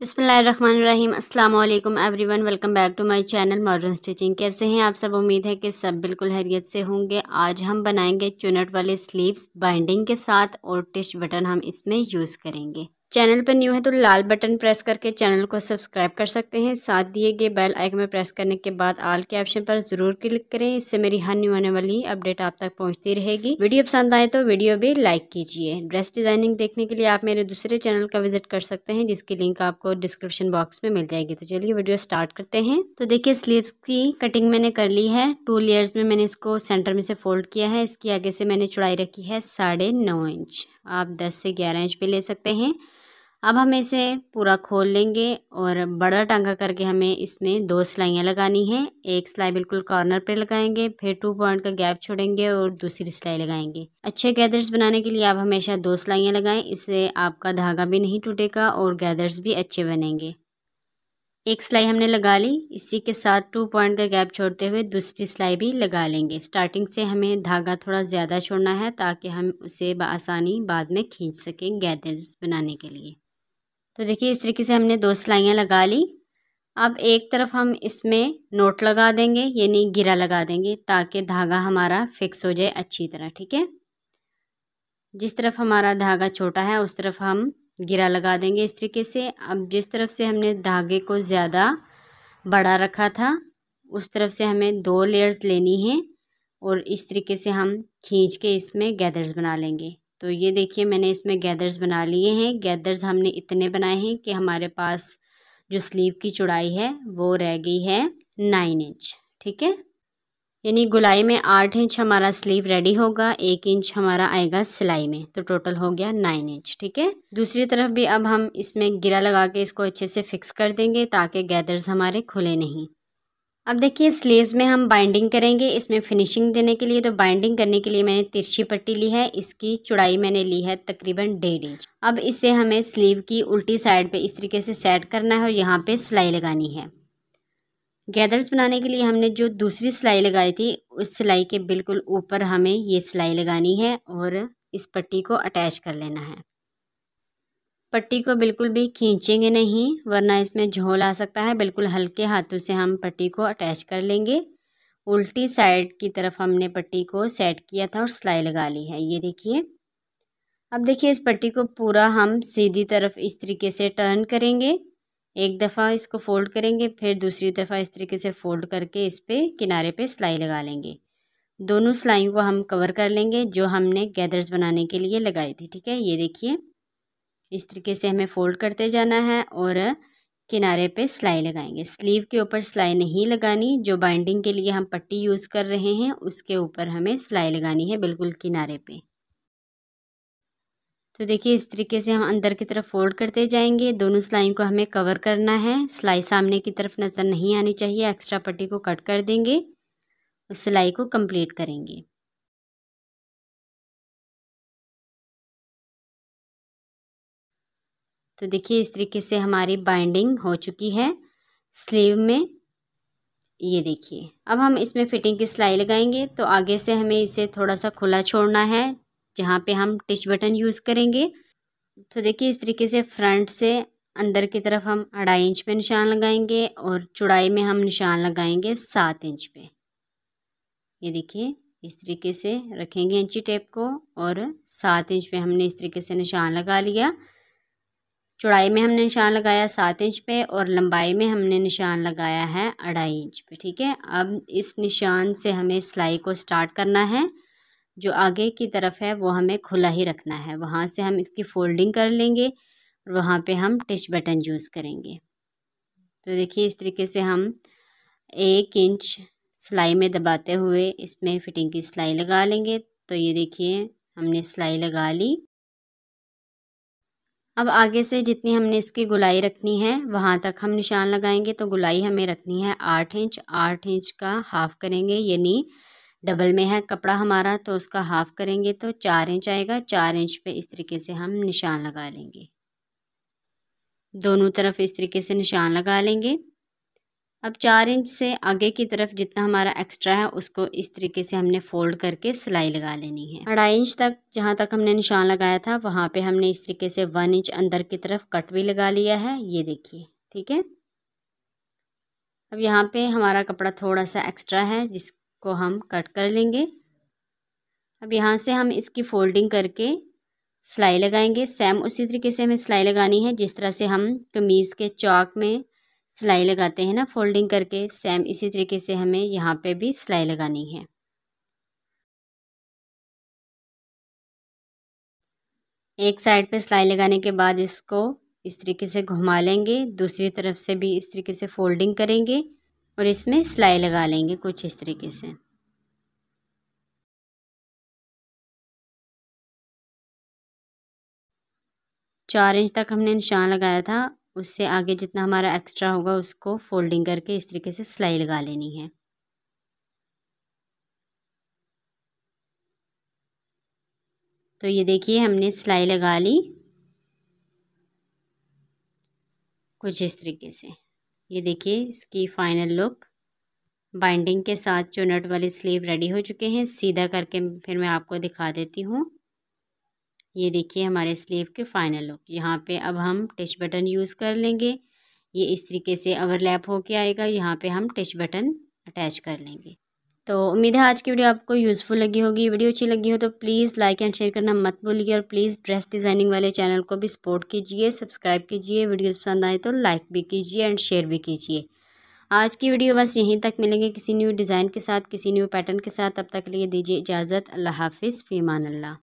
बिसमीम अल्लाम everyone welcome back to my channel modern stitching. कैसे हैं आप सब? उम्मीद है कि सब बिल्कुल हैरियत से होंगे। आज हम बनाएँगे चुनट वाले स्लीव्स बाइंडिंग के साथ और टिश बटन हम इसमें यूज़ करेंगे। चैनल पर न्यू है तो लाल बटन प्रेस करके चैनल को सब्सक्राइब कर सकते हैं। साथ दिए गए बेल आइकन में प्रेस करने के बाद आल के ऑप्शन पर ज़रूर क्लिक करें। इससे मेरी हर न्यू आने वाली अपडेट आप तक पहुँचती रहेगी। वीडियो पसंद आए तो वीडियो भी लाइक कीजिए। ड्रेस डिज़ाइनिंग देखने के लिए आप मेरे दूसरे चैनल का विज़िट कर सकते हैं, जिसकी लिंक आपको डिस्क्रिप्शन बॉक्स में मिल जाएगी। तो चलिए वीडियो स्टार्ट करते हैं। तो देखिए, स्लीव्स की कटिंग मैंने कर ली है। टू लेयर्स में मैंने इसको सेंटर में से फोल्ड किया है। इसकी आगे से मैंने चौड़ाई रखी है साढ़े इंच। आप दस से ग्यारह इंच भी ले सकते हैं। अब हम इसे पूरा खोल लेंगे और बड़ा टांगा करके हमें इसमें दो सिलाइयाँ लगानी हैं। एक सिलाई बिल्कुल कॉर्नर पे लगाएँगे, फिर टू पॉइंट का गैप छोड़ेंगे और दूसरी सिलाई लगाएँगे। अच्छे गैदर्स बनाने के लिए आप हमेशा दो सिलाइयाँ लगाएँ, इससे आपका धागा भी नहीं टूटेगा और गैदर्स भी अच्छे बनेंगे। एक सिलाई हमने लगा ली, इसी के साथ टू पॉइंट का गैप छोड़ते हुए दूसरी सिलाई भी लगा लेंगे। स्टार्टिंग से हमें धागा थोड़ा ज़्यादा छोड़ना है ताकि हम उसे आसानी बाद में खींच सकें गैदर्स बनाने के लिए। तो देखिए, इस तरीके से हमने दो सिलाइयाँ लगा ली। अब एक तरफ़ हम इसमें नोट लगा देंगे, यानी गिरा लगा देंगे, ताकि धागा हमारा फिक्स हो जाए अच्छी तरह, ठीक है? जिस तरफ़ हमारा धागा छोटा है, उस तरफ़ हम गिरा लगा देंगे इस तरीके से। अब जिस तरफ़ से हमने धागे को ज़्यादा बड़ा रखा था, उस तरफ़ से हमें दो लेयर्स लेनी है, और इस तरीके से हम खींच के इसमें गैदर्स बना लेंगे। तो ये देखिए मैंने इसमें गैदर्स बना लिए हैं। गैदर्स हमने इतने बनाए हैं कि हमारे पास जो स्लीव की चौड़ाई है, वो रह गई है नाइन इंच, ठीक है? यानी गुलाई में आठ इंच हमारा स्लीव रेडी होगा, एक इंच हमारा आएगा सिलाई में तो टोटल हो गया नाइन इंच, ठीक है? दूसरी तरफ़ भी अब हम इसमें गिरा लगा के इसको अच्छे से फिक्स कर देंगे ताकि गैदर्स हमारे खुले नहीं। अब देखिए स्लीव्स में हम बाइंडिंग करेंगे। इसमें फिनिशिंग देने के लिए तो बाइंडिंग करने के लिए मैंने तिरछी पट्टी ली है। इसकी चौड़ाई मैंने ली है तकरीबन डेढ़ इंच। अब इसे हमें स्लीव की उल्टी साइड पे इस तरीके से सेट करना है और यहाँ पे सिलाई लगानी है। गैदर्स बनाने के लिए हमने जो दूसरी सिलाई लगाई थी, उस सिलाई के बिल्कुल ऊपर हमें ये सिलाई लगानी है और इस पट्टी को अटैच कर लेना है। पट्टी को बिल्कुल भी खींचेंगे नहीं, वरना इसमें झोल आ सकता है। बिल्कुल हल्के हाथों से हम पट्टी को अटैच कर लेंगे। उल्टी साइड की तरफ़ हमने पट्टी को सेट किया था और सिलाई लगा ली है। ये देखिए। अब देखिए, इस पट्टी को पूरा हम सीधी तरफ़ इस तरीके से टर्न करेंगे। एक दफ़ा इसको फ़ोल्ड करेंगे, फिर दूसरी दफ़ा इस तरीके से फ़ोल्ड करके इस पर किनारे पे सिलाई लगा लेंगे। दोनों सिलाइयों को हम कवर कर लेंगे, जो हमने गैदर्स बनाने के लिए लगाई थी। ठीक है, ये देखिए। इस तरीके से हमें फ़ोल्ड करते जाना है और किनारे पे सिलाई लगाएँगे। स्लीव के ऊपर सिलाई नहीं लगानी, जो बाइंडिंग के लिए हम पट्टी यूज़ कर रहे हैं, उसके ऊपर हमें सिलाई लगानी है बिल्कुल किनारे पे। तो देखिए, इस तरीके से हम अंदर की तरफ़ फोल्ड करते जाएँगे। दोनों सिलाई को हमें कवर करना है। सिलाई सामने की तरफ़ नज़र नहीं आनी चाहिए एक्स्ट्रा पट्टी को कट कर देंगे। उस सिलाई को कंप्लीट करेंगे। तो देखिए, इस तरीके से हमारी बाइंडिंग हो चुकी है। स्लीव में ये देखिए, अब हम इसमें फ़िटिंग की सिलाई लगाएँगे तो आगे से हमें इसे थोड़ा सा खुला छोड़ना है, जहाँ पे हम टिच बटन यूज़ करेंगे। तो देखिए, इस तरीके से फ्रंट से अंदर की तरफ़ हम अढ़ाई इंच पे निशान लगाएँगे और चौड़ाई में हम निशान लगाएँगे सात इंच पे। ये देखिए, इस तरीके से रखेंगे इंची टेप को और सात इंच पे हमने इस तरीके से निशान लगा लिया। चौड़ाई में हमने निशान लगाया सात इंच पे और लंबाई में हमने निशान लगाया है अढ़ाई इंच पे, ठीक है? अब इस निशान से हमें सिलाई को स्टार्ट करना है। जो आगे की तरफ़ है वो हमें खुला ही रखना है। वहाँ से हम इसकी फोल्डिंग कर लेंगे और वहाँ पे हम टिच बटन यूज़ करेंगे। तो देखिए, इस तरीके से हम एक इंच सिलाई में दबाते हुए इसमें फ़िटिंग की सिलाई लगा लेंगे। तो ये देखिए, हमने सिलाई लगा ली। अब आगे से जितनी हमने इसकी गुलाई रखनी है, वहाँ तक हम निशान लगाएँगे तो गुलाई हमें रखनी है आठ इंच। आठ इंच का हाफ़ करेंगे यानी डबल में है कपड़ा हमारा तो उसका हाफ़ करेंगे तो चार इंच आएगा। चार इंच पे इस तरीके से हम निशान लगा लेंगे। दोनों तरफ़ इस तरीके से निशान लगा लेंगे। अब चार इंच से आगे की तरफ़ जितना हमारा एक्स्ट्रा है, उसको इस तरीके से हमने फोल्ड करके सिलाई लगा लेनी है। अढ़ाई इंच तक जहाँ तक हमने निशान लगाया था, वहाँ पे हमने इस तरीके से वन इंच अंदर की तरफ़ कट भी लगा लिया है। ये देखिए, ठीक है? अब यहाँ पे हमारा कपड़ा थोड़ा सा एक्स्ट्रा है, जिसको हम कट कर लेंगे। अब यहाँ से हम इसकी फोल्डिंग करके सिलाई लगाएँगे। सेम उसी तरीके से हमें सिलाई लगानी है, जिस तरह से हम कमीज़ के चौक में सिलाई लगाते हैं ना, फोल्डिंग करके, सेम इसी तरीके से हमें यहाँ पे भी सिलाई लगानी है। एक साइड पे सिलाई लगाने के बाद इसको इस तरीके से घुमा लेंगे, दूसरी तरफ़ से भी इस तरीके से फोल्डिंग करेंगे और इसमें सिलाई लगा लेंगे कुछ इस तरीके से। चार इंच तक हमने निशान लगाया था उससे आगे जितना हमारा एक्स्ट्रा होगा उसको फोल्डिंग करके इस तरीके से सिलाई लगा लेनी है। तो ये देखिए हमने सिलाई लगा ली। कुछ इस तरीके से। ये देखिए इसकी फ़ाइनल लुक बाइंडिंग के साथ चुनट वाली स्लीव रेडी हो चुके हैं, सीधा करके फिर मैं आपको दिखा देती हूँ। ये देखिए हमारे स्लीव के फाइनल लुक यहाँ पे अब हम टिच बटन यूज़ कर लेंगे। ये इस तरीके से ओवरलैप होके आएगा। यहाँ पे हम टिच बटन अटैच कर लेंगे। तो उम्मीद है आज की वीडियो आपको यूज़फुल लगी होगी। वीडियो अच्छी लगी हो तो प्लीज़ लाइक एंड शेयर करना मत भूलिए और प्लीज़ ड्रेस डिज़ाइनिंग वाले चैनल को भी सपोर्ट कीजिए सब्सक्राइब कीजिए। वीडियोस पसंद आए तो लाइक भी कीजिए एंड शेयर भी कीजिए। आज की वीडियो बस यहीं तक। मिलेंगे किसी न्यू डिज़ाइन के साथ, किसी न्यू पैटर्न के साथ। तब तक लिए दीजिए इजाज़त। अल्लाह हाफिज़। फ़ीमान अल्लाह।